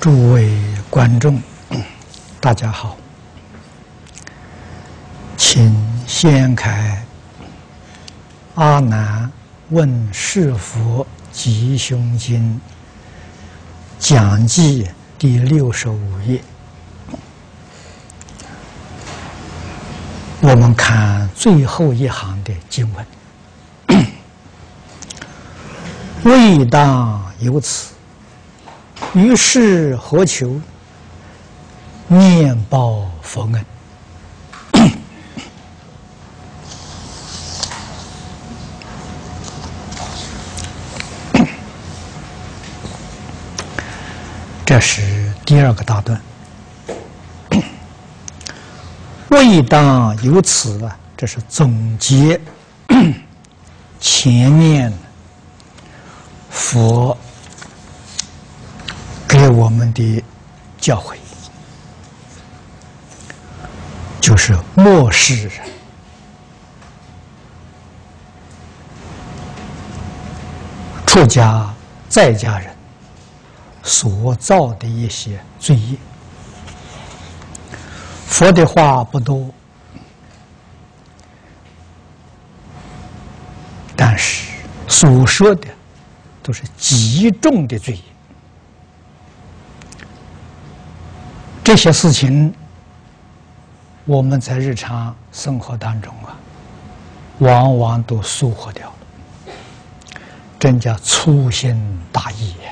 诸位观众，大家好，掀开《阿难问世佛吉凶经》讲记第六十五页，我们看最后一行的经文：“ 未当有此。”于是何求？念报佛恩。这是第二个大段。未当有此啊，这是总结前面佛。给我们的教诲，就是漠视出家在家人所造的一些罪业。佛的话不多，但是所说的都是极重的罪业。这些事情，我们在日常生活当中啊，往往都疏忽掉了，真叫粗心大意啊！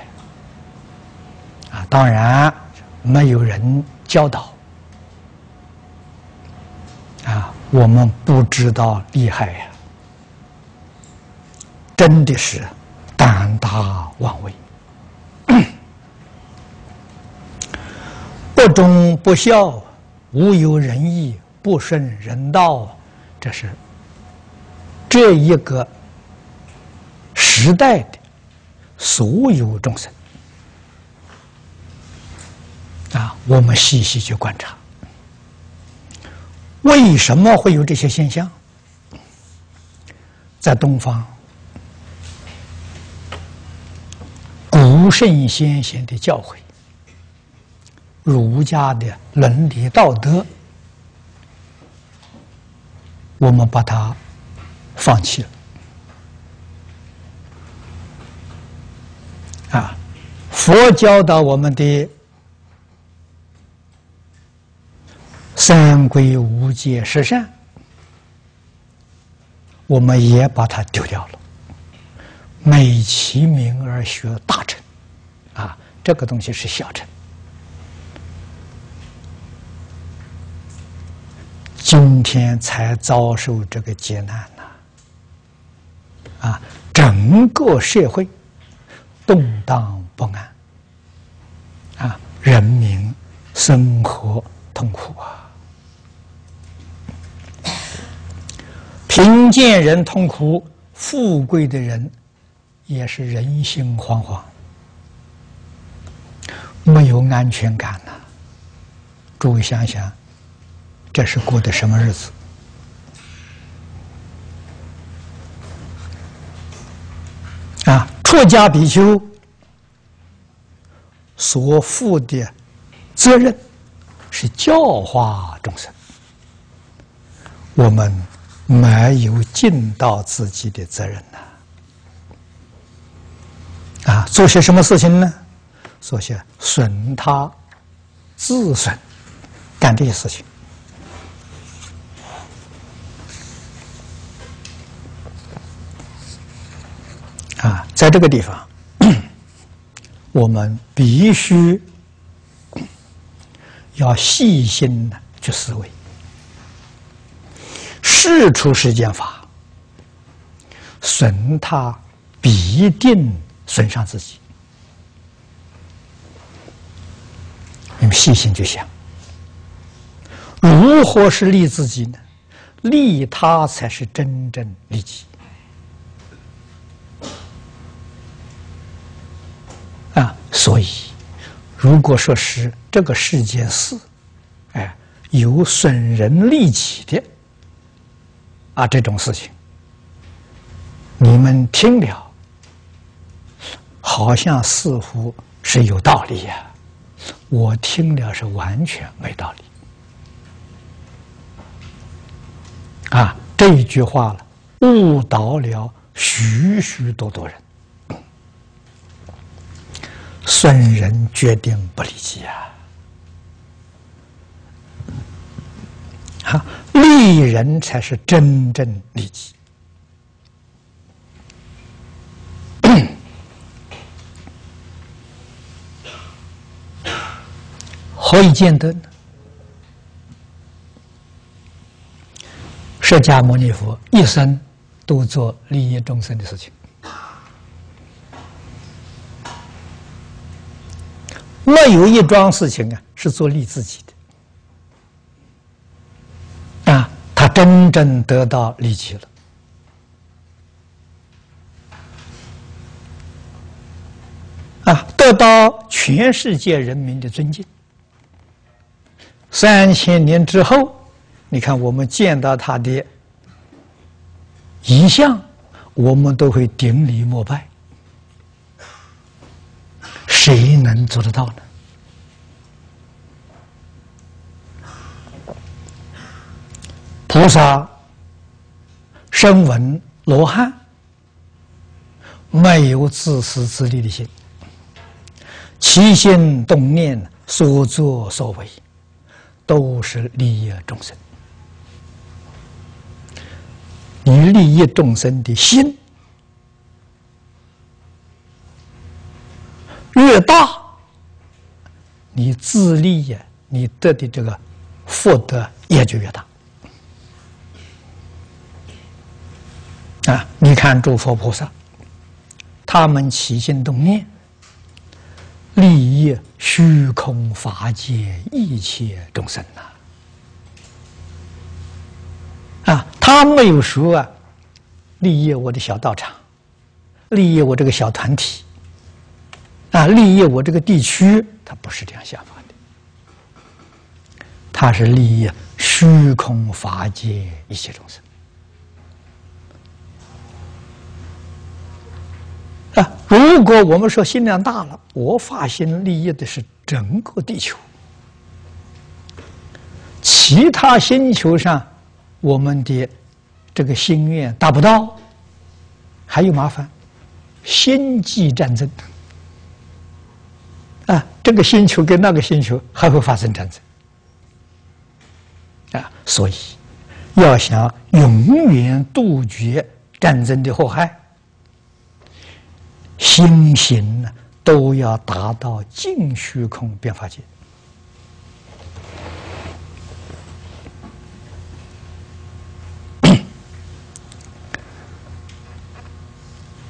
当然，没有人教导。啊，我们不知道厉害呀，真的是胆大妄为。不忠不孝，无有仁义，不顺人道，这是这一个时代的所有众生。啊！我们细细去观察，为什么会有这些现象？在东方，古圣先贤的教诲。儒家的伦理道德，我们把它放弃了啊！佛教导我们的三规五戒十善，我们也把它丢掉了，美其名而学大乘啊！这个东西是小乘。今天才遭受这个劫难呐！啊，整个社会动荡不安，啊，人民生活痛苦啊，贫贱人痛苦，富贵的人也是人心惶惶，没有安全感呐。诸位想想。这是过的什么日子？啊，出家比丘所负的责任是教化众生，我们没有尽到自己的责任呐！啊，做些什么事情呢？做些损他、自损，干这些事情。啊，在这个地方，我们必须要细心的去思维，事出世间法，损他必定损伤自己。你们细心去想，如何是利自己呢？利他才是真正利己啊！所以，如果说是这个世间事，哎，有损人利己的啊这种事情，你们听了，好像似乎是有道理呀。我听了是完全没道理。啊，这一句话了，误导了许许多多人。损人决定不利己啊！好，利人才是真正利己。何以见得呢？释迦牟尼佛一生都做利益众生的事情，没有一桩事情啊是做利自己的啊，他真正得到利己了啊，得到全世界人民的尊敬。三千年之后。你看，我们见到他的遗像，我们都会顶礼膜拜。谁能做得到呢？菩萨声闻罗汉，没有自私自利的心，起心动念、所作所为，都是利益众生。你利益众生的心越大，你自利呀，你得的这个福德也就越大。啊，你看诸佛菩萨，他们起心动念，利益虚空法界一切众生呐。啊，他没有说啊，利益我的小道场，利益我这个小团体，啊，利益我这个地区，他不是这样想法的，他是利益虚空法界一切众生。啊，如果我们说心量大了，我发心利益的是整个地球，其他星球上。我们的这个心愿达不到，还有麻烦，星际战争啊，这个星球跟那个星球还会发生战争啊，所以要想永远杜绝战争的祸害，心行呢都要达到净虚空变化界。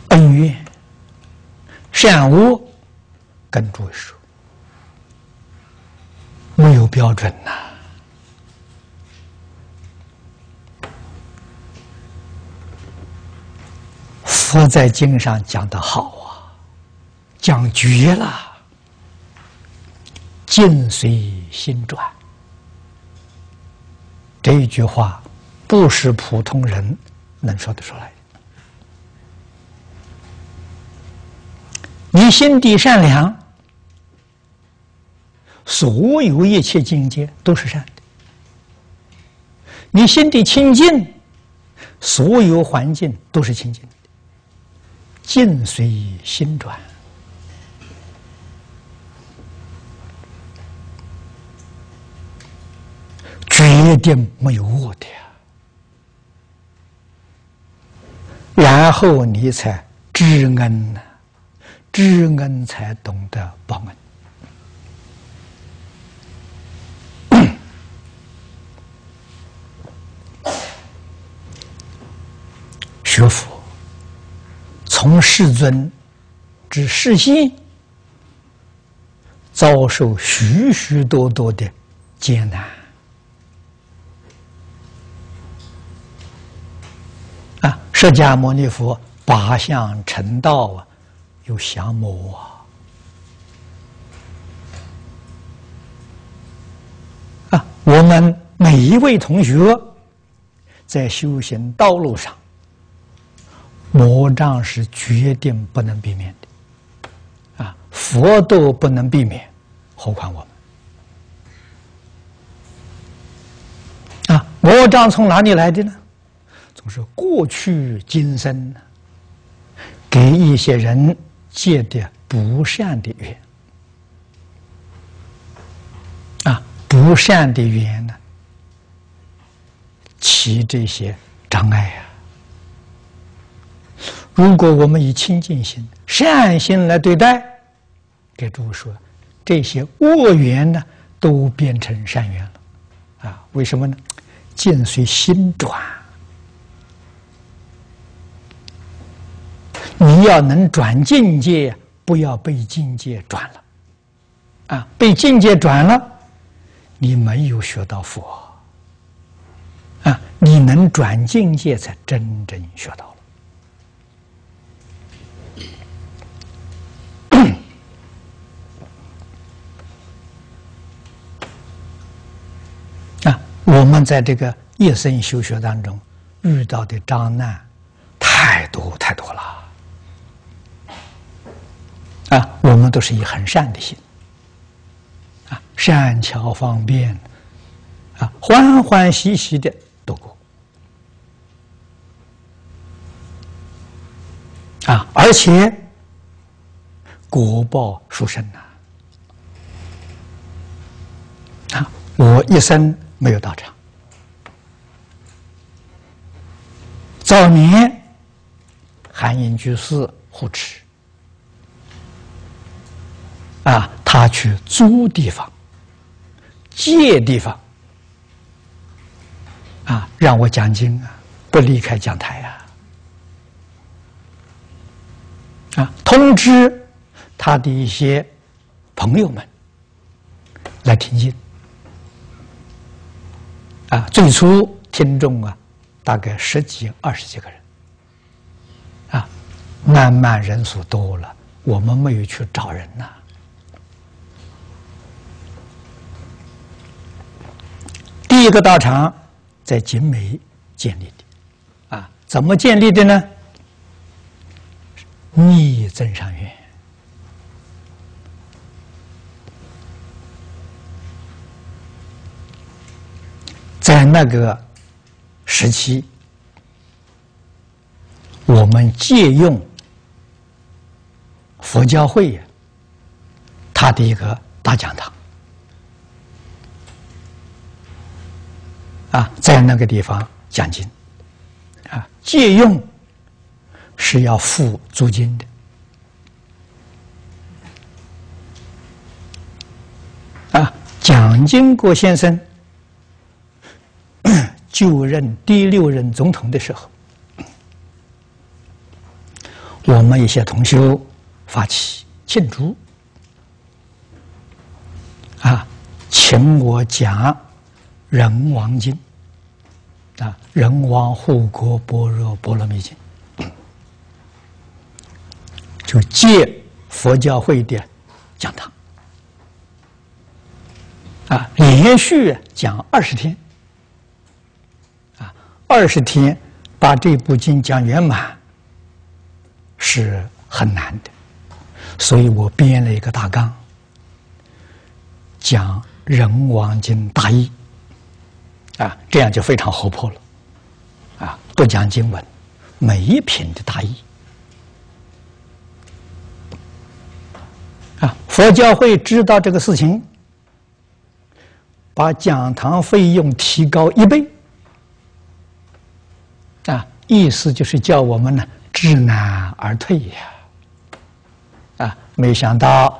恩怨、善恶，跟诸说，没有标准呐。佛在经上讲的好，讲绝了，境随心转。这一句话，不是普通人能说得出来的。你心地善良，所有一切境界都是善的；你心地清净，所有环境都是清净的。境随心转，决定没有我的呀。然后你才知恩呢。知恩才懂得报恩。学佛，从世尊之世性，遭受许许多多的艰难，释迦牟尼佛八相成道啊，有降魔啊！啊，我们每一位同学在修行道路上，魔障是决定不能避免的，啊，佛都不能避免，何况我们？啊，魔障从哪里来的呢？总是过去今生给一些人结的不善的缘啊，不善的缘呢，起这些障碍呀。如果我们以清净心、善心来对待，给诸位说，这些恶缘呢，都变成善缘了啊？为什么呢？境随心转。要能转境界，不要被境界转了，啊，被境界转了，你没有学到佛，啊，你能转境界，才真正学到了。啊，我们在这个一生修学当中遇到的障难太多太多了。啊，我们都是以很善的心，啊，善巧方便，啊，欢欢喜喜的度过，啊，而且果报殊胜呐！啊，我一生没有到场，早年韩英居士护持。啊，他去租地方、借地方，啊，让我讲经啊，不离开讲台啊，啊，通知他的一些朋友们来听经，啊，最初听众啊，大概十几、二十几个人，啊，慢慢人数多了，我们没有去找人呐。一个道场在景美建立的，啊，怎么建立的呢？逆增上缘，在那个时期，我们借用佛教会他的一个大讲堂。啊，在那个地方讲经，啊，借用是要付租金的。啊，蒋经国先生 就任第六任总统的时候，我们一些同修发起庆祝，啊，请我讲。人王经。啊，人王护国般若波罗蜜经，就借佛教会的讲堂。啊，连续讲二十天。啊，二十天把这部经讲圆满是很难的，所以我编了一个大纲，讲人王经大义。啊，这样就非常活泼了，啊，不讲经文，每一品的大意，啊，佛教会知道这个事情，把讲堂费用提高一倍，啊，意思就是叫我们呢知难而退呀，啊，没想到。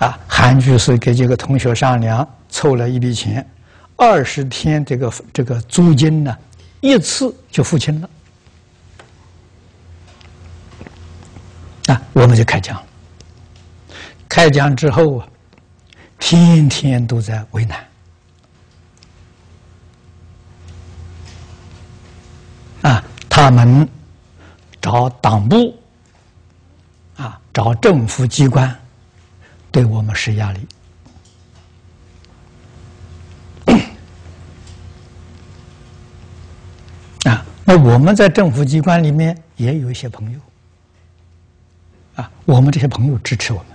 啊，韩居士跟几个同学商量，凑了一笔钱，二十天这个这个租金呢，一次就付清了。啊，我们就开讲。开讲之后啊，天天都在为难啊。他们找党部啊，找政府机关对我们施压力啊。我们在政府机关里面也有一些朋友啊，我们这些朋友支持我们，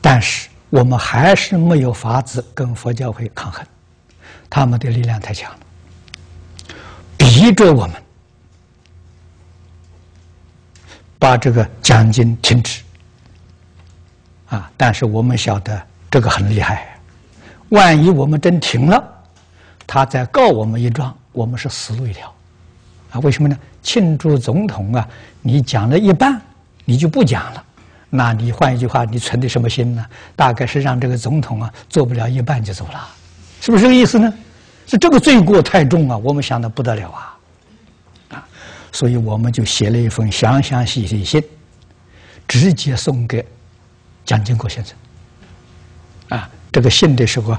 但是我们还是没有法子跟佛教会抗衡，他们的力量太强了。逼着我们把这个奖金停止啊！但是我们晓得这个很厉害，万一我们真停了，他再告我们一状，我们是死路一条为什么呢？庆祝总统啊，你讲了一半，你就不讲了，那你换一句话，你存的什么心呢？大概是让这个总统啊做不了一半就走了，是不是这个意思呢？是这个罪过太重啊，我们想的不得了啊，啊，所以我们就写了一封详详细细信，直接送给蒋经国先生。啊，这个信的时候，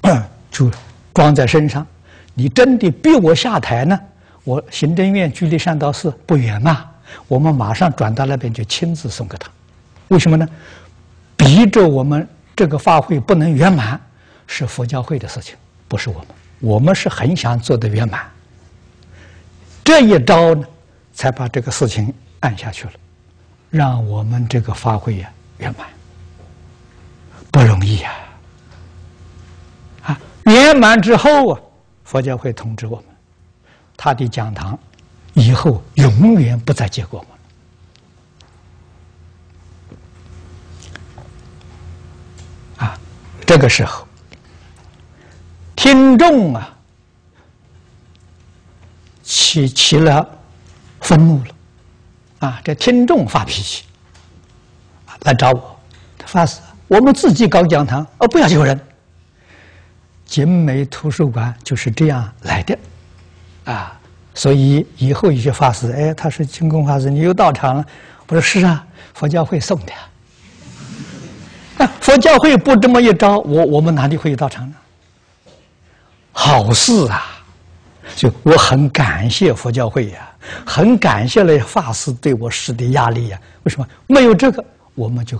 就装在身上。你真的逼我下台呢？我行政院距离善导寺不远嘛，我们马上转到那边就亲自送给他。为什么呢？逼着我们这个法会不能圆满，是佛教会的事情，不是我们。我们是很想做的圆满，这一招呢，才把这个事情按下去了，让我们这个发挥呀圆满，不容易啊！啊，圆满之后啊，佛教会通知我们，他的讲堂以后永远不再接过我们啊，这个时候。听众啊，起起了愤怒了，啊，这听众发脾气，来找我，他发誓我们自己搞讲堂，哦，不要求人。景美图书馆就是这样来的，啊，所以以后一些法师，哎，他是清空法师，你又到场了，我说是啊，佛教会送的，啊，佛教会不这么一招，我我们哪里会到场呢？好事啊！就我很感谢佛教会呀，很感谢那法师对我施的压力呀。为什么没有这个，我们就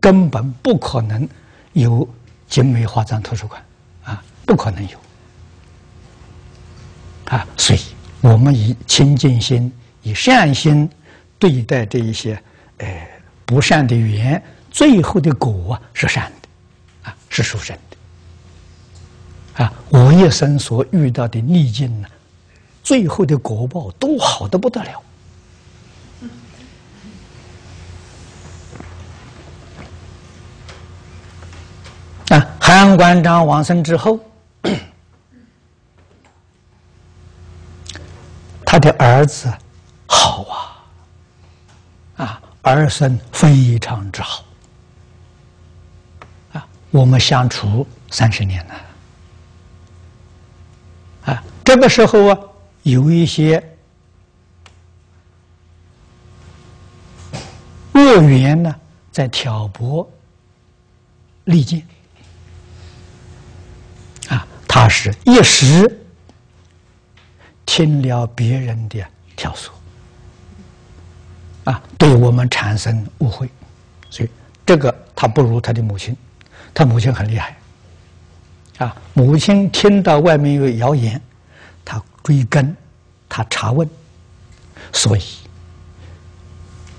根本不可能有精美华藏图书馆啊，不可能有啊。所以，我们以清净心、以善心对待这一些呃不善的语言，最后的果是善的啊，是殊胜。啊，我一生所遇到的逆境呢，最后的果报都好的不得了。啊，韩馆长往生之后，他的儿子好啊，啊，儿孙非常之好。啊，我们相处三十年了。啊，这个时候啊，有一些恶缘呢，在挑拨利剑。啊，他是一时听了别人的挑唆，啊，对我们产生误会，所以这个他不如他的母亲，他母亲很厉害。啊，母亲听到外面有谣言，他追根，他查问，所以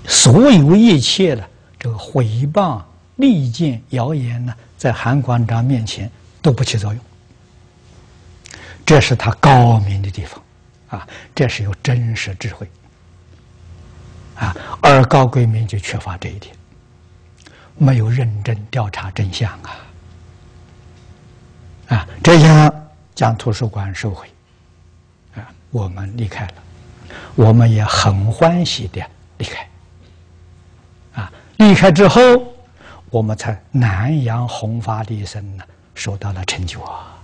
所有一切的这个毁谤、利剑、谣言呢，在韩馆长面前都不起作用。这是他高明的地方，啊，这是有真实智慧，啊，而高贵明就缺乏这一点，没有认真调查真相啊。啊，这样将图书馆收回，啊，我们离开了，我们也很欢喜的离开。啊，离开之后，我们才南洋弘法利生呢，受到了成就啊。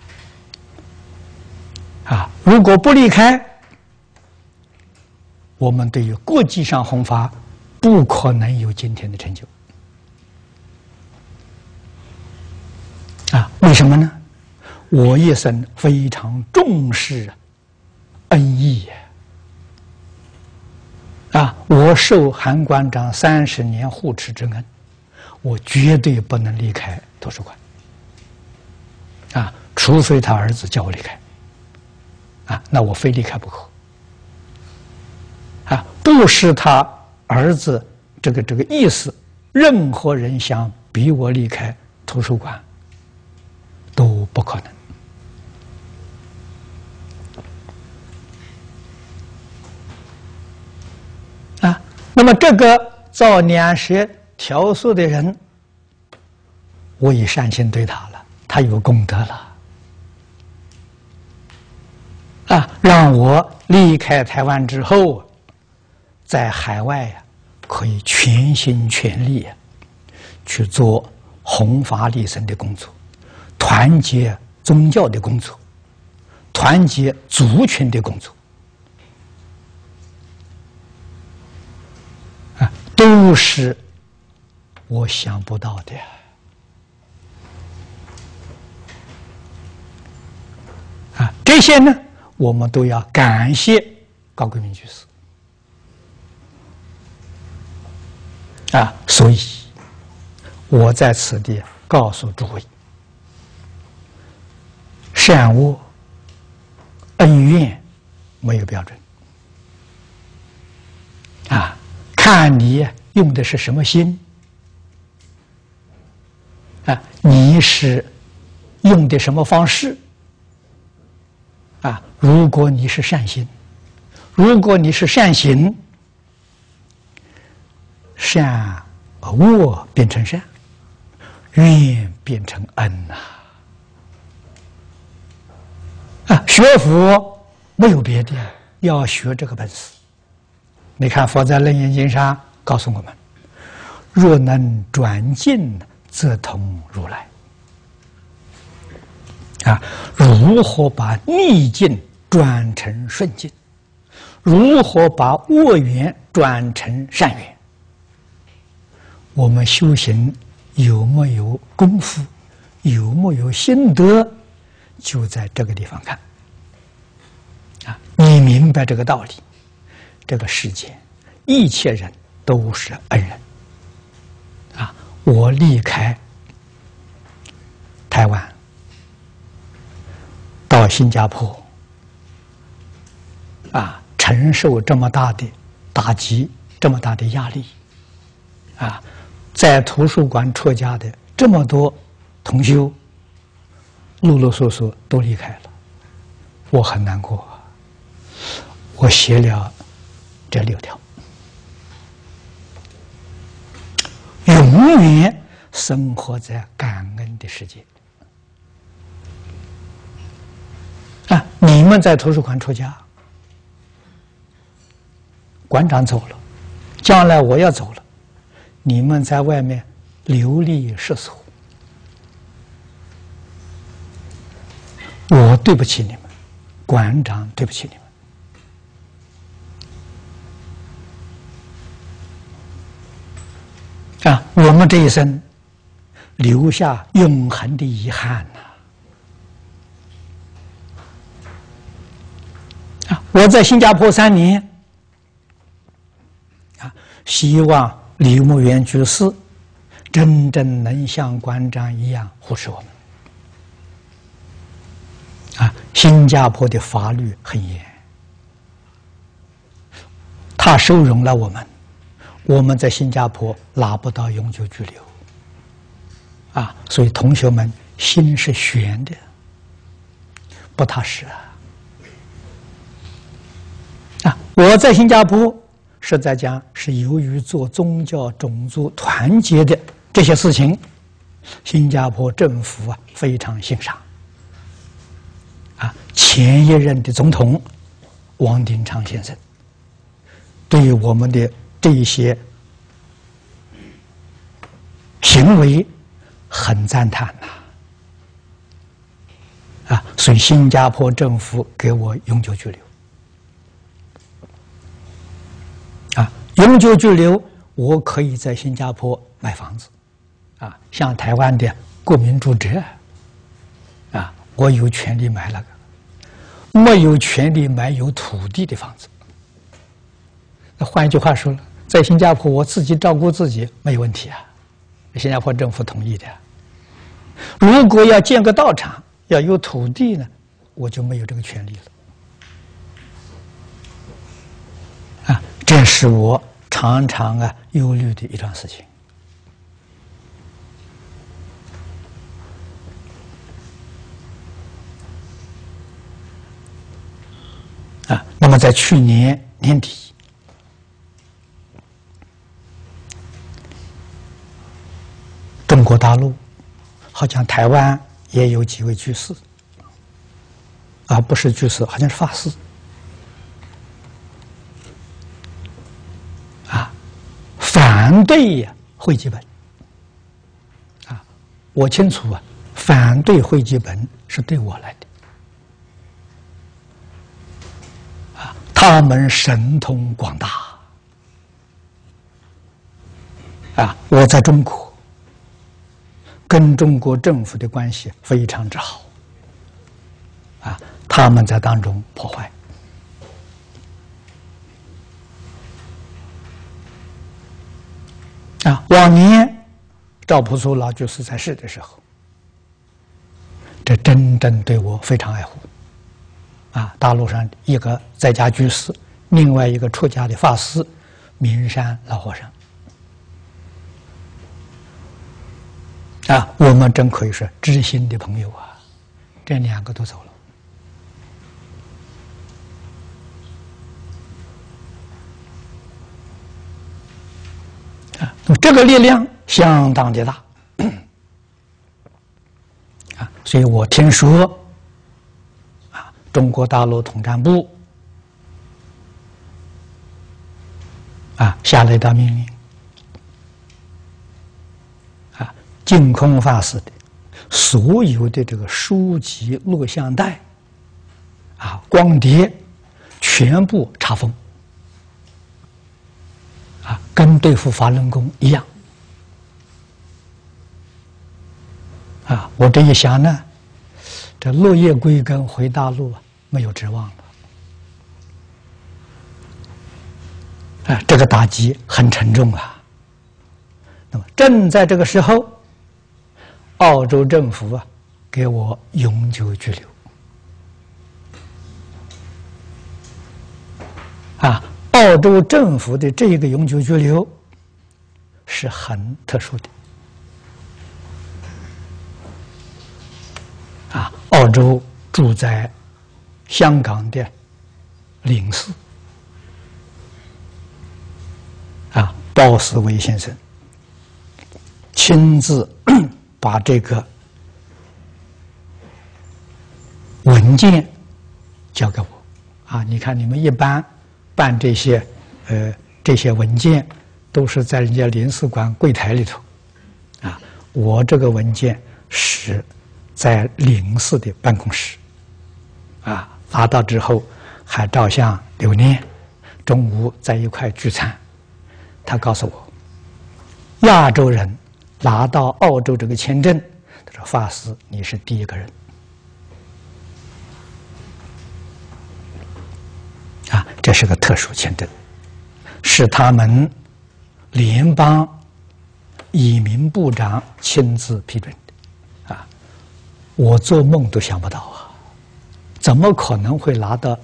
啊，如果不离开，我们对于国际上弘法，不可能有今天的成就。啊，为什么呢？我一生非常重视恩义，啊，我受韩馆长三十年护持之恩，我绝对不能离开图书馆。啊，除非他儿子叫我离开。啊，那我非离开不可。不是他儿子这个这个意思，任何人想逼我离开图书馆都不可能。啊，那么这个造两舌调素的人，我以善心对他了，他有功德了。啊，让我离开台湾之后，在海外呀，可以全心全力去做弘法利生的工作，团结宗教的工作，团结族群的工作，啊，都是我想不到的啊，这些呢。我们都要感谢高贵明居士啊！所以，我在此地告诉诸位：善恶、恩怨没有标准啊！看你用的是什么心啊？你是用的什么方式？啊，如果你是善心，如果你是善行，善恶变成善，怨变成恩呐！啊，学佛没有别的，要学这个本事。你看，佛在《楞严经》上告诉我们：若能转境，则通如来。啊，如何把逆境转成顺境？如何把恶缘转成善缘？我们修行有没有功夫？有没有心得？就在这个地方看。啊，你明白这个道理？这个世界一切人都是恩人。啊，我离开台湾。到新加坡，啊，承受这么大的打击，这么大的压力，啊，在图书馆出家的这么多同修，陆陆续续都离开了，我很难过。我写了这六条，永远生活在感恩的世界。啊！你们在图书馆出家，馆长走了，将来我要走了，你们在外面流离失所，我对不起你们，馆长对不起你们。啊！我们这一生留下永恒的遗憾呐。啊我在新加坡三年，啊，希望李牧原居士真正能像关张一样护持我们。啊，新加坡的法律很严，他收容了我们，我们在新加坡拿不到永久居留。啊，所以同学们心是悬的，不踏实啊啊。我在新加坡，实在讲是由于做宗教种族团结的这些事情，新加坡政府啊非常欣赏。啊，前一任的总统王鼎昌先生，对我们的这些行为很赞叹呐。啊，所以新加坡政府给我永久居留。永久居留，我可以在新加坡买房子，啊，像台湾的国民住宅，啊，我有权利买那个，没有权利买有土地的房子，那换一句话说，在新加坡我自己照顾自己没问题啊，新加坡政府同意的。如果要建个道场，要有土地呢，我就没有这个权利了。啊，这是我常常啊忧虑的一桩事情。啊，那么在去年年底，中国大陆好像台湾也有几位居士，啊，不是居士，好像是法师，啊，反对呀汇集本，啊，我清楚啊，反对汇集本是对我来的啊。他们神通广大啊！我在中国跟中国政府的关系非常之好啊！他们在当中破坏啊！往年赵朴初老居士在世的时候，这真正对我非常爱护。啊，大陆上一个在家居士，另外一个出家的法师，名山老和尚。啊，我们真可以说知心的朋友啊，这两个都走了。啊，这个力量相当的大。啊，所以我听说。啊中国大陆统战部啊，下了一道命令啊，净空法师的所有的这个书籍、录像带啊、光碟，全部查封，跟对付法轮功一样啊！我这一想呢，这落叶归根回大陆啊！没有指望了，啊，这个打击很沉重啊。那么正在这个时候，澳洲政府啊，给我永久拘留。啊，澳洲政府的这一个永久居留是很特殊的。啊，澳洲住在。香港的领事啊，鲍思维先生亲自 把这个文件交给我啊！你看，你们一般办这些呃这些文件，都是在人家领事馆柜台里头啊。我这个文件是在领事的办公室啊。拿到之后，还照相留念。中午在一块聚餐，他告诉我，亚洲人拿到澳洲这个签证，他说：“法师，你是第一个人。”啊，这是个特殊签证，是他们联邦移民部长亲自批准的。啊，我做梦都想不到啊！怎么可能会拿到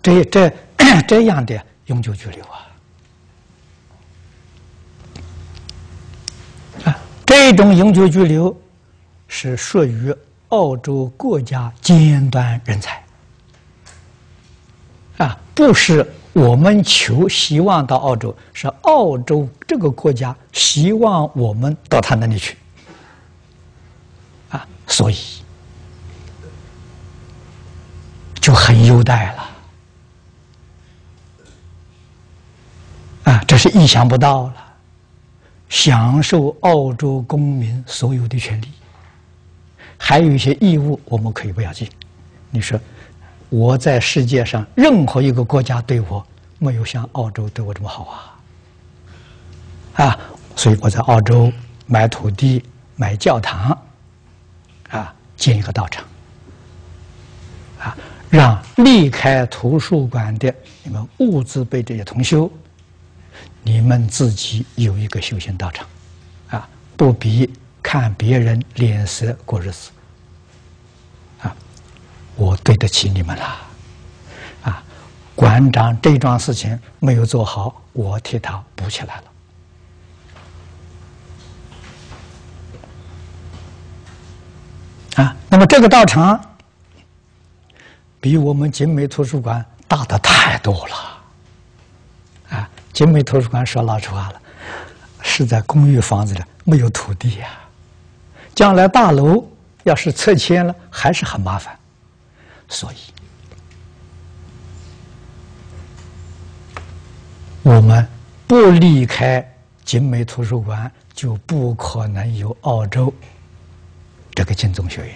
这这 这样的永久居留啊？啊，这种永久居留是属于澳洲国家尖端人才，不是我们求希望到澳洲，是澳洲这个国家希望我们到他那里去啊，所以。就很优待了，啊，这是意想不到了，享受澳洲公民所有的权利，还有一些义务，我们可以不要紧。你说我在世界上任何一个国家对我没有像澳洲对我这么好啊，啊，所以我在澳洲买土地、买教堂，啊，建一个道场，啊。让离开图书馆的你们物资辈这些同修你们自己有一个修行道场，啊，不必看别人脸色过日子，我对得起你们了，啊，馆长这桩事情没有做好，我替他补起来了，啊，那么这个道场比我们景美图书馆大的太多了。啊景美图书馆说老实话了，是在公寓房子里，没有土地呀。将来大楼要是拆迁了，还是很麻烦。所以，我们不离开景美图书馆，就不可能有澳洲这个金宗学院。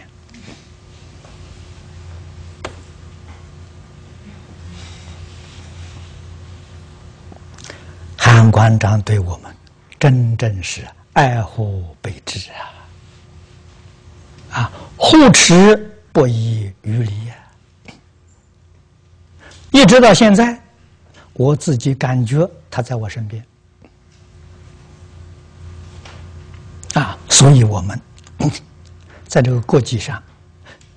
韩馆长对我们真正是爱护备至啊！啊，护持不遗余力呀！一直到现在，我自己感觉他在我身边啊，所以我们在这个国际上，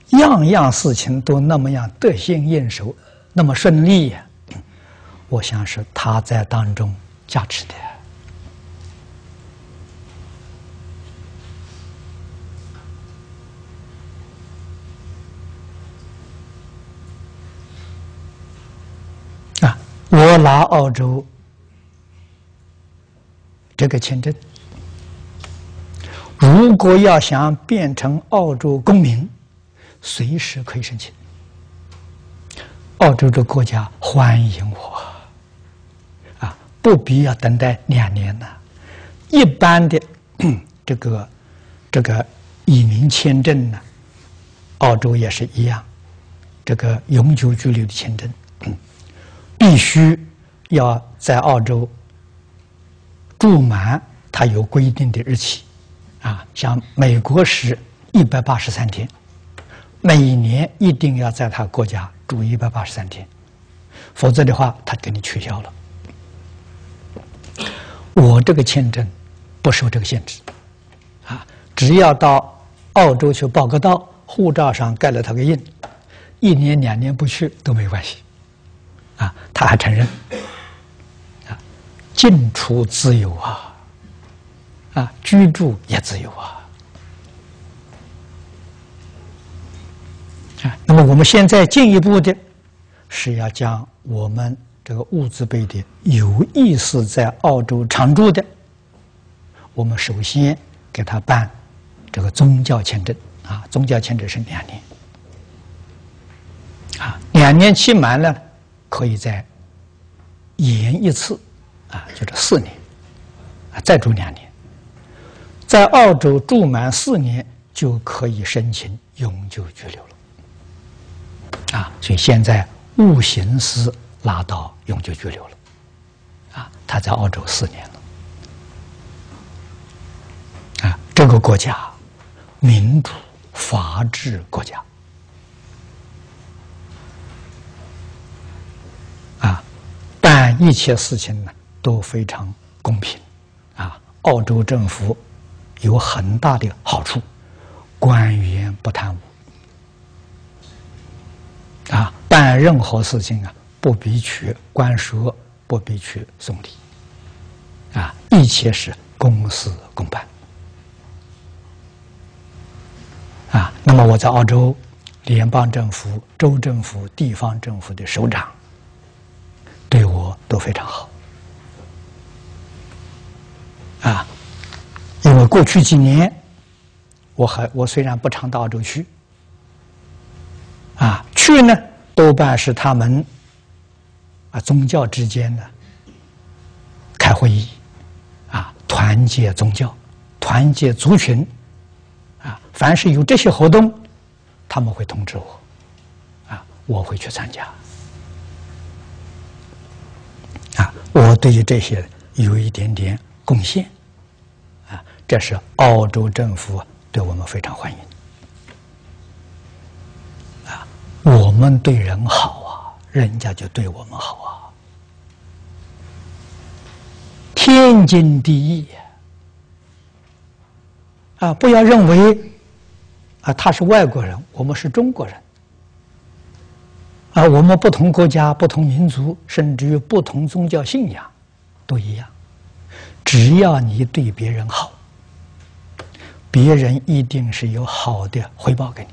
样样事情都那么样得心应手，那么顺利呀！我想是他在当中。加持的啊！我拿澳洲这个签证，如果要想变成澳洲公民，随时可以申请。澳洲这国家欢迎我。啊不必要等待两年了。一般的 这个这个移民签证呢，澳洲也是一样。这个永久居留的签证，必须要在澳洲住满，它有规定的日期啊。像美国是一百八十三天，每年一定要在他国家住一百八十三天，否则的话，他给你取消了。我这个签证不受这个限制，啊，只要到澳洲去报个到，护照上盖了他个印，一年两年不去都没关系，啊，他还承认，啊，进出自由啊，啊，居住也自由啊，啊，那么我们现在进一步的是要将我们。这个物资辈的有意识在澳洲常住的，我们首先给他办这个宗教签证。啊，宗教签证是两年，啊，两年期满了，可以再延一次，啊，就是四年，啊，再住两年，在澳洲住满四年就可以申请永久居留了，啊，所以现在务行是。拉到永久居留了，啊，他在澳洲四年了，啊，这个国家民主法治国家，办一切事情呢都非常公平，啊，澳洲政府有很大的好处，官员不贪污，啊，办任何事情啊。不必去官说，不必去送礼，啊，一切是公事公办，啊。那么我在澳洲，联邦政府、州政府、地方政府的首长都非常好，啊，因为过去几年，我还我虽然不常到澳洲去，啊，去呢多半是他们。啊，宗教之间的，开会议，啊，团结宗教，团结族群，啊，凡是有这些活动，他们会通知我，啊，我会去参加，啊，我对于这些有一点点贡献，啊，这是澳洲政府对我们非常欢迎，啊，我们对人好啊。人家就对我们好啊天经地义啊！不要认为啊，他是外国人，我们是中国人啊，我们不同国家、不同民族，甚至于不同宗教信仰，都一样。只要你对别人好，别人一定是有好的回报给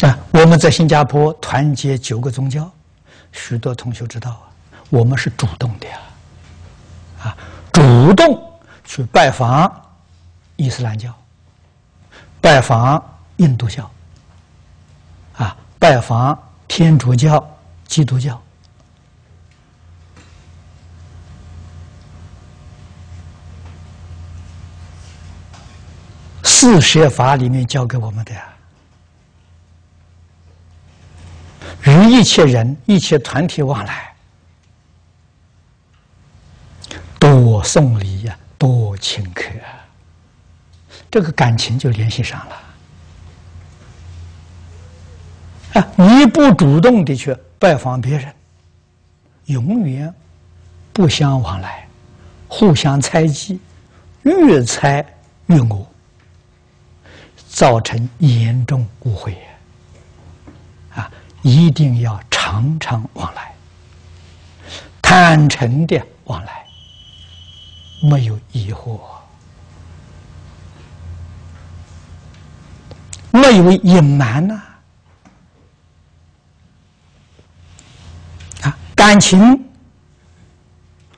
你。啊，我们在新加坡团结九个宗教，许多同学知道啊，我们是主动的呀，啊，主动去拜访伊斯兰教，拜访印度教，啊，拜访天主教、基督教，四摄法里面教给我们的呀。与一切人、一切团体往来，多送礼呀，多请客啊，这个感情就联系上了。啊，你不主动的去拜访别人，永远不相往来，互相猜忌，越猜越恶，造成严重误会。啊一定要常常往来，坦诚的往来，没有疑惑，没有隐瞒呢。啊，感情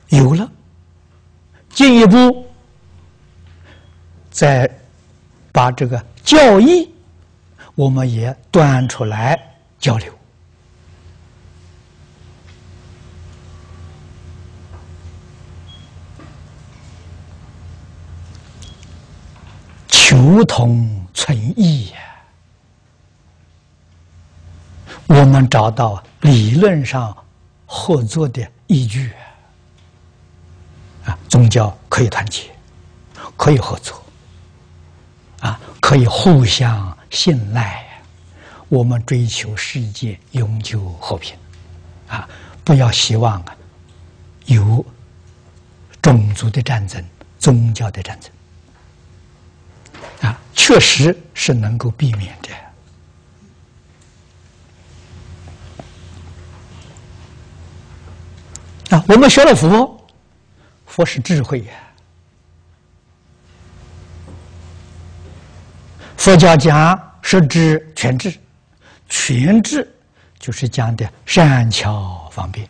有了，进一步再把这个教义，我们也端出来交流。求同存异呀，我们找到理论上合作的依据啊，宗教可以团结，可以合作，啊，可以互相信赖，我们追求世界永久和平，啊，不要希望啊有种族的战争、宗教的战争。啊，确实是能够避免的。啊，我们学了佛，佛是智慧呀。佛教讲实智全智，全智就是讲的善巧方便。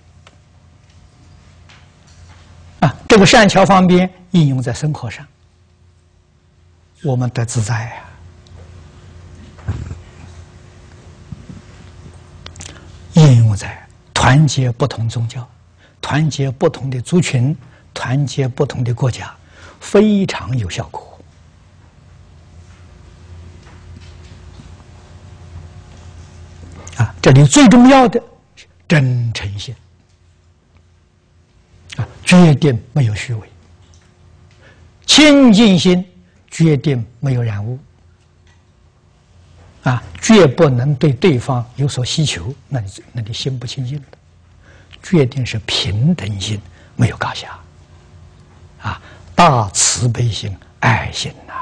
啊，这个善巧方便应用在生活上。我们得自在呀！应用在团结不同宗教、团结不同的族群、团结不同的国家，非常有效果。啊，这里最重要的真诚心啊，绝对没有虚伪，清净心。决定没有染污，啊，绝不能对对方有所需求，那你那你心不清净了。决定是平等心，没有高下，啊，大慈悲心、爱心呐。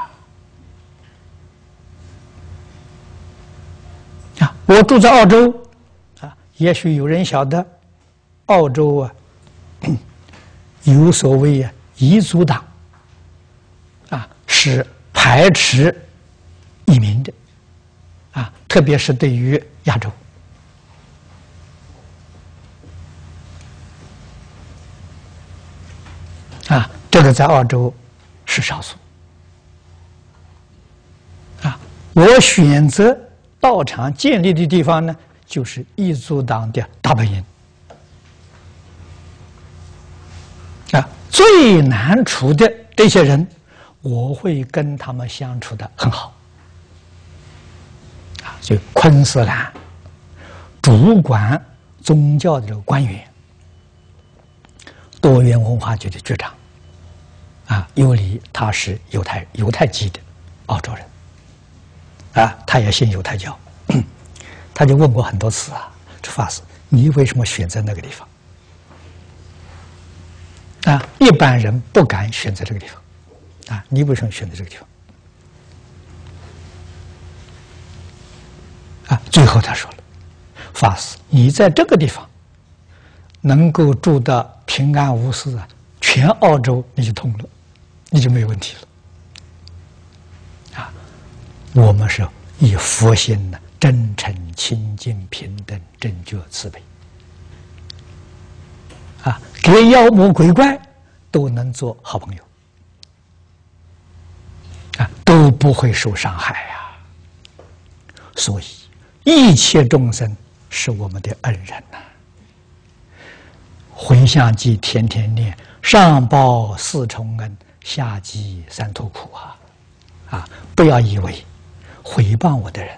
啊，我住在澳洲，啊，也许有人晓得，澳洲啊，有所谓啊，彝族党啊。是排斥移民的，啊，特别是对于亚洲，啊，这个在澳洲是少数，啊，我选择道场建立的地方呢，就是异族党的大本营，啊，最难处的这些人。我会跟他们相处的很好，啊，就昆士兰主管宗教的这个官员，多元文化局的局长，啊，尤里他是犹太犹太籍的澳洲人，啊，他也信犹太教，他就问过很多次啊，这法师，你为什么选择那个地方？啊，一般人不敢选择这个地方，啊，你为什么选择这个地方？啊，最后他说了，法师，你在这个地方能够住得平安无事啊，全澳洲你就通了，你就没有问题了。啊，我们是以佛心的真诚、清净、平等、正觉、慈悲。啊，给妖魔鬼怪都能做好朋友，啊，都不会受伤害呀。所以一切众生是我们的恩人呐。回向记天天念，上报四重恩，下济三途苦啊！啊，不要以为诽谤我的人，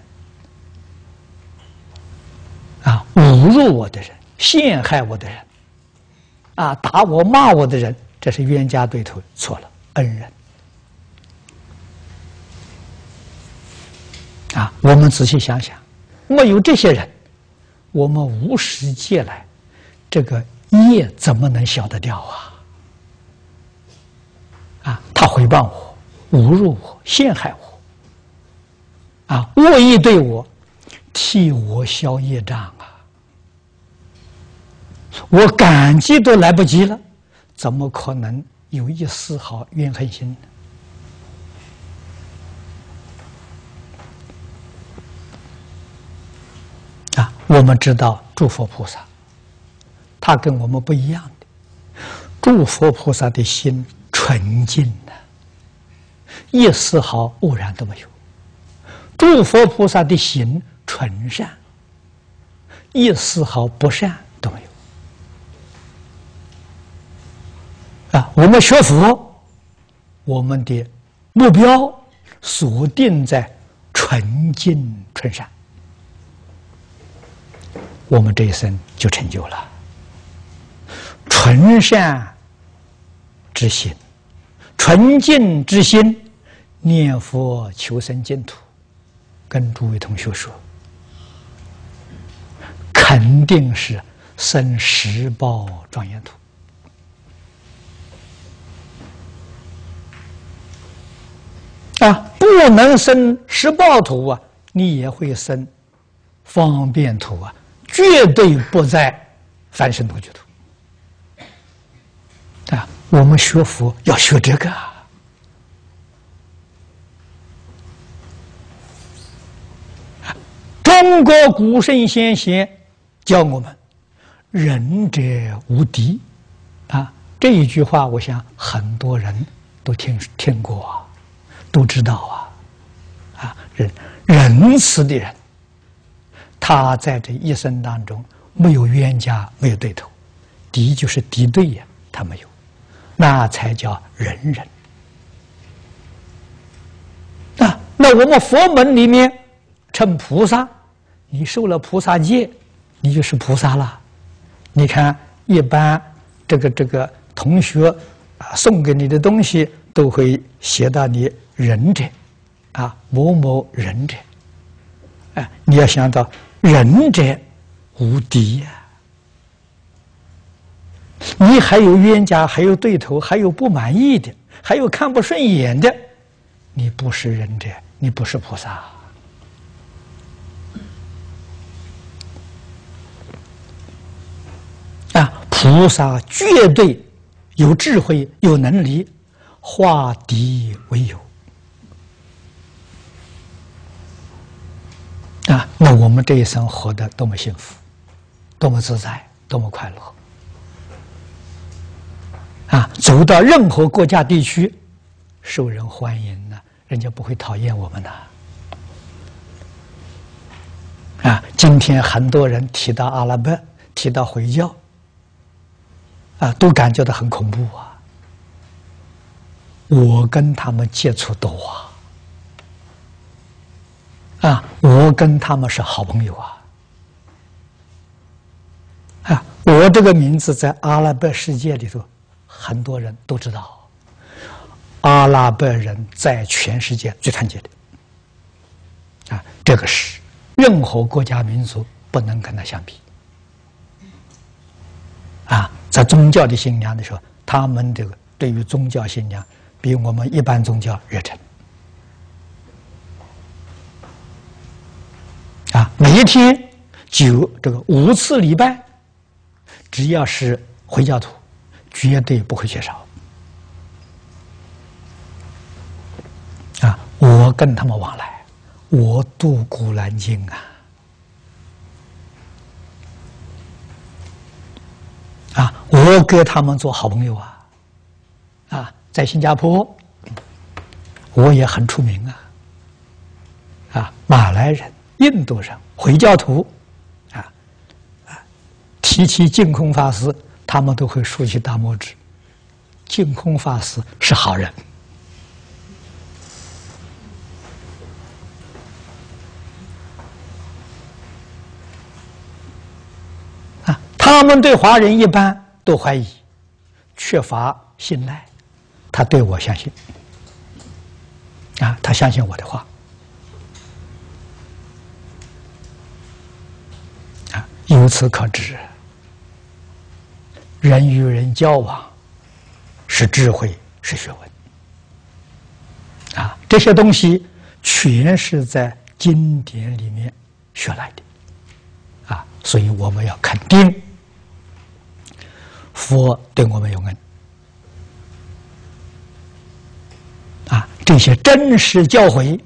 啊，侮辱我的人，陷害我的人。啊！打我、骂我的人，这是冤家对头，错了，恩人。啊！我们仔细想想，没有这些人，我们无始劫来这个业怎么能消得掉啊？啊！他诽谤我、侮辱我、陷害我，啊，恶意对我，替我消业障啊。我感激都来不及了，怎么可能有一丝毫怨恨心呢？啊，我们知道诸佛菩萨，他跟我们不一样的，诸佛菩萨的心纯净的，一丝毫污染都没有；诸佛菩萨的心纯善，一丝毫不善都没有。啊，我们学佛，我们的目标锁定在纯净纯善，我们这一生就成就了纯善之心、纯净之心，念佛求生净土。跟诸位同学说，肯定是生十报庄严土。啊，不能生十报土啊，你也会生方便土啊，绝对不在凡圣同居土。啊，我们学佛要学这个。中国古圣先贤教我们“仁者无敌”，啊，这一句话，我想很多人都听听过啊。都知道啊，啊，仁仁慈的人，他在这一生当中没有冤家，没有对头，敌就是敌对呀，他没有，那才叫仁人。啊，那我们佛门里面称菩萨，你受了菩萨戒，你就是菩萨了。你看，一般这个这个同学啊送给你的东西，都会写到你。仁者，啊，某某仁者，哎，你要想到仁者无敌呀！你还有冤家，还有对头，还有不满意的，还有看不顺眼的，你不是仁者，你不是菩萨啊！菩萨绝对有智慧，有能力化敌为友。啊，那我们这一生活得多么幸福，多么自在，多么快乐！啊，走到任何国家地区，受人欢迎呢，人家不会讨厌我们的。啊，今天很多人提到阿拉伯，提到回教，啊，都感觉到很恐怖啊。我跟他们接触多啊。啊，我跟他们是好朋友啊！啊，我这个名字在阿拉伯世界里头，很多人都知道。阿拉伯人在全世界最团结的，啊，这个是任何国家民族不能跟他相比。啊，在宗教的信仰的时候，他们这个对于宗教信仰比我们一般宗教热忱。啊，每一天九这个五次礼拜，只要是回教徒，绝对不会缺少。啊，我跟他们往来，我渡《古兰经》啊，啊，我跟他们做好朋友啊，啊，在新加坡，我也很出名啊，啊，马来人。印度人回教徒，啊啊，提起净空法师，他们都会竖起大拇指。净空法师是好人，啊，他们对华人一般都怀疑，缺乏信赖，他对我相信，啊，他相信我的话啊。由此可知，人与人交往是智慧，是学问啊！这些东西全是在经典里面学来的啊！所以我们要肯定佛对我们有恩啊！这些真实教诲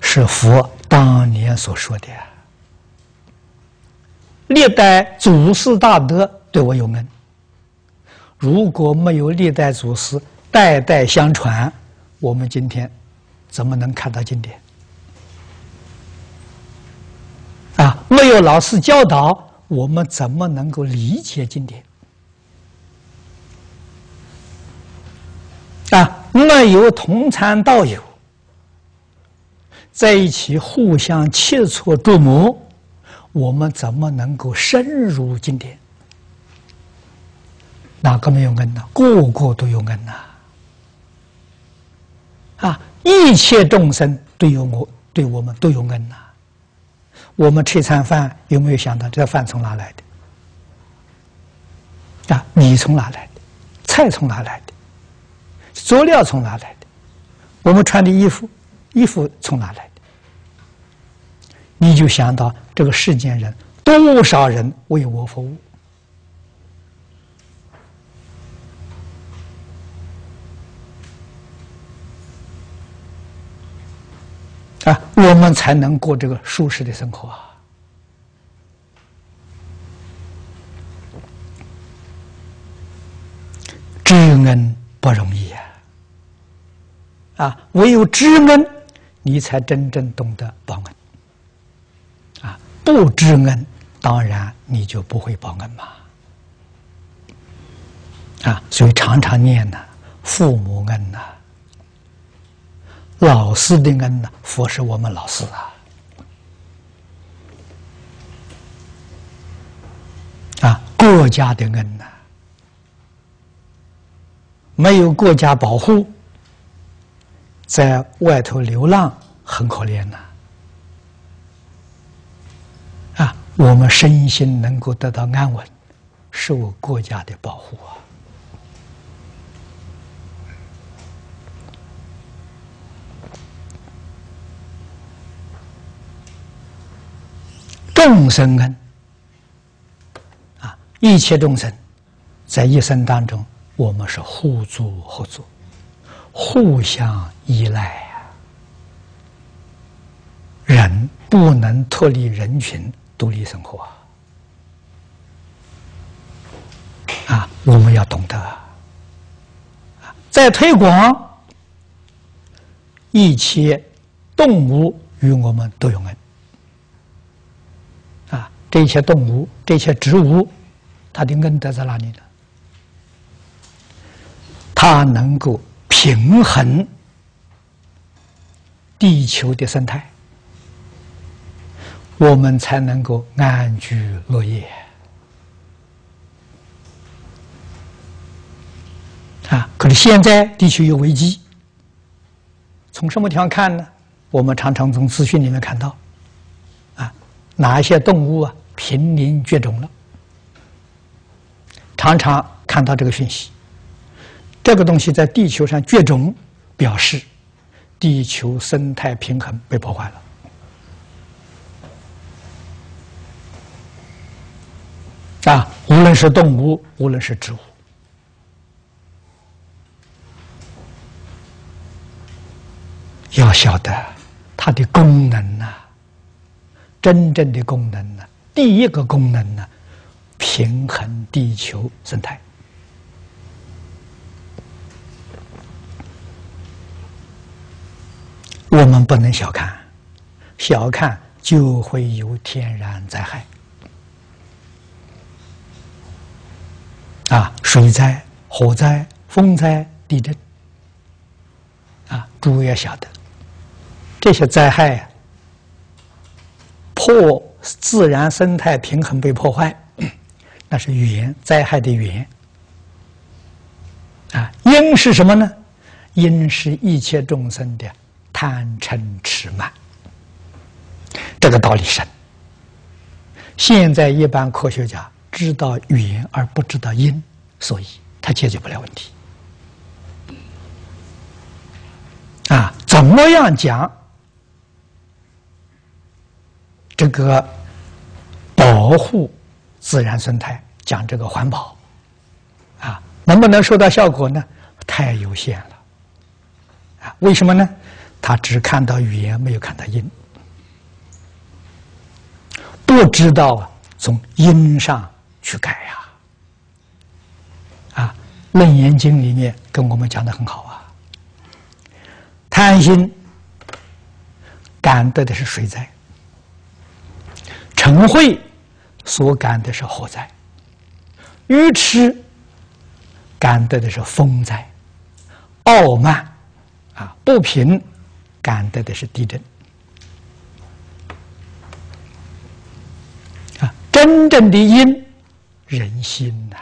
是佛。当年所说的，历代祖师大德对我有恩。如果没有历代祖师代代相传，我们今天怎么能看到经典？啊，没有老师教导，我们怎么能够理解经典？啊，没有同参道友。在一起互相切磋琢磨，我们怎么能够深入经典？哪个没有恩呢？个个都有恩呐！啊，一切众生都有我，对我们都有恩呐！我们吃餐饭，有没有想到这饭从哪来的？啊，米从哪来的？菜从哪来的？佐料从哪来的？我们穿的衣服，衣服从哪来？你就想到这个世间人多少人为我服务啊，我们才能过这个舒适的生活啊！知恩不容易啊！啊，唯有知恩，你才真正懂得报恩。不知恩，当然你就不会报恩嘛。啊，所以常常念呐，父母恩呐，老师的恩呐，佛是我们老师啊。啊，国家的恩呐，没有国家保护，在外头流浪很可怜呐。我们身心能够得到安稳，受国家的保护啊！众生恩啊，一切众生在一生当中，我们是互助合作、互相依赖啊！人不能脱离人群。独立生活啊！我们要懂得啊，在推广一切动物与我们都有恩啊！这些动物、这些植物，它的恩德在哪里呢？它能够平衡地球的生态。我们才能够安居乐业啊！可是现在地球有危机，从什么地方看呢？我们常常从资讯里面看到，啊，哪一些动物啊濒临绝种了。常常看到这个讯息，这个东西在地球上绝种，表示地球生态平衡被破坏了。啊，无论是动物，无论是植物，要晓得它的功能呐，真正的功能呢，第一个功能呢，平衡地球生态。我们不能小看，小看就会有天然灾害。啊，水灾、火灾、风灾、地震，啊，诸位要晓得，这些灾害破自然生态平衡被破坏，那是缘灾害的缘。啊，因是什么呢？因是一切众生的贪嗔痴慢，这个道理深。现在一般科学家。知道缘而不知道因，所以他解决不了问题。啊，怎么样讲这个保护自然生态，讲这个环保，啊，能不能收到效果呢？太有限了。啊，为什么呢？他只看到语言，没有看到因，不知道从因上。去改呀！啊，《楞严经》里面跟我们讲的很好啊。贪心感得的是水灾，嗔恚所感的是火灾，愚痴感得的是风灾，傲慢啊不平感得的是地震。啊，真正的因。人心呐，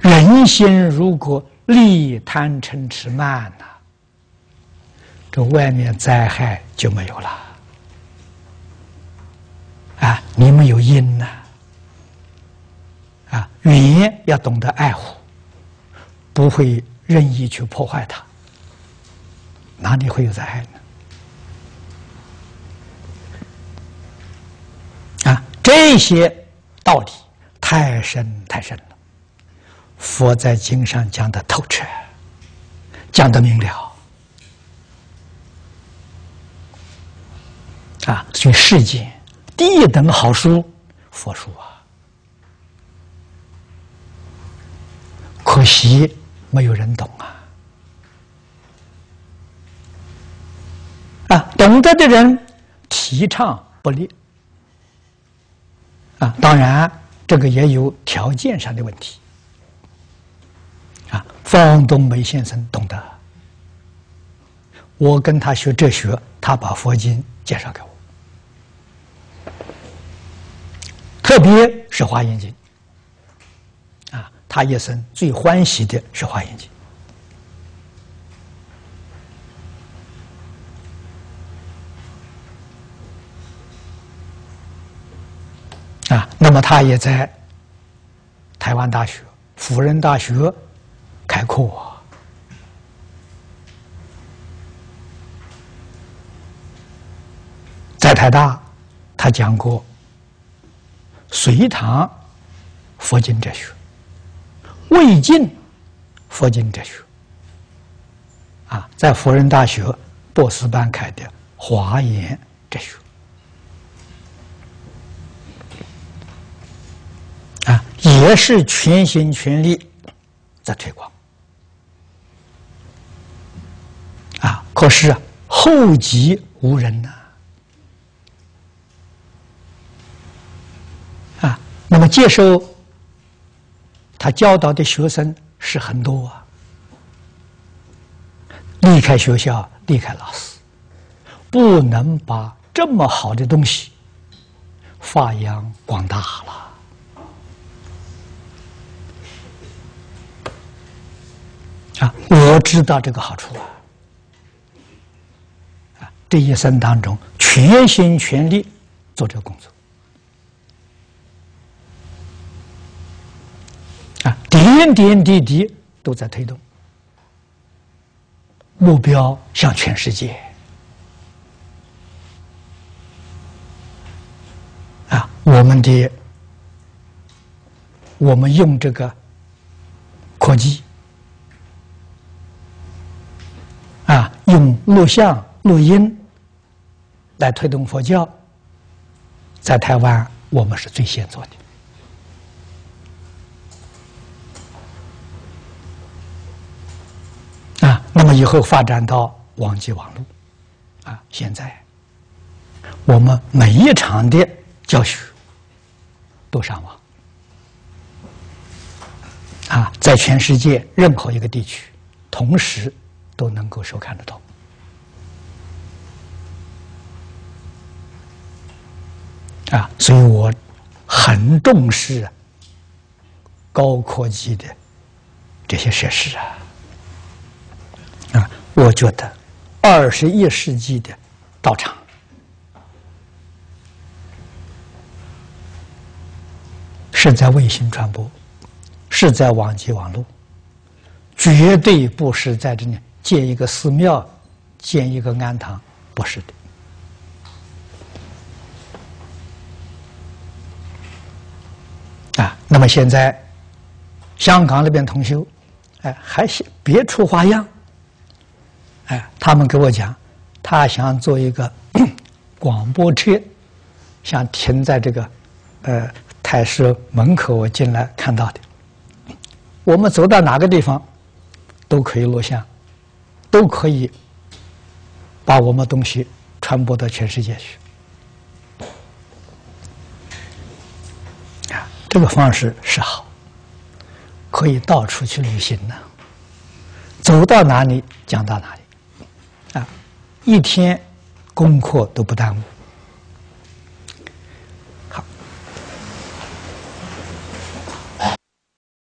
人心如果利贪嗔痴慢呐，这外面灾害就没有了。啊，你们有因呐，啊，缘要懂得爱护，不会任意去破坏它，哪里会有灾害呢？啊，这些。道理太深太深了，佛在经上讲的透彻，讲的明了，啊，所以世间第一等好书，佛书啊，可惜没有人懂啊，啊，懂得的人提倡不立。啊，当然，这个也有条件上的问题。啊，方东梅先生懂得，我跟他学哲学，他把佛经介绍给我，特别是华严经。啊，他一生最欢喜的是华严经。啊，那么他也在台湾大学、辅仁大学开课。在台大，他讲过隋唐佛经哲学、魏晋佛经哲学。啊，在辅仁大学博士班开的华严哲学。也是全心全力在推广啊！可是啊后继无人呐啊！那么接受他教导的学生是很多啊，离开学校，离开老师，不能把这么好的东西发扬光大了。啊，我知道这个好处啊，啊，这一生当中全心全力做这个工作，啊，点点滴滴都在推动，目标向全世界。啊，我们的，我们用这个科技。用录像、录音来推动佛教，在台湾我们是最先做的啊。那么以后发展到网际网络，啊，现在我们每一场的教学都上网，啊，在全世界任何一个地区，同时都能够收看得到，啊，所以我很重视高科技的这些设施啊啊。我觉得，二十一世纪的道场是在卫星传播，是在网际网络，绝对不是在这里建一个寺庙、建一个庵堂，不是的。啊，那么现在香港那边同修，哎，还是别出花样。哎，他们给我讲，他想做一个 广播车，想停在这个呃太师门口。我进来看到的，我们走到哪个地方都可以录像，都可以把我们东西传播到全世界去。啊，这个方式是好，可以到处去旅行呢，走到哪里讲到哪里啊。一天功课都不耽误。